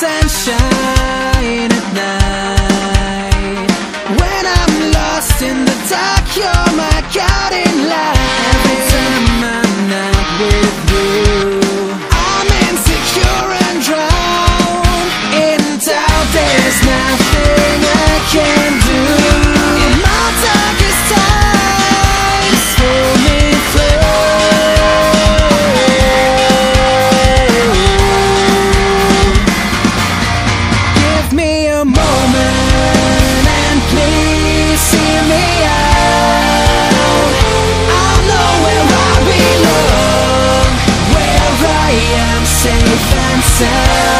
sunshine at night. When I'm lost in the dark, you're my guiding light I am safe and sound.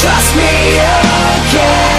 Trust me again.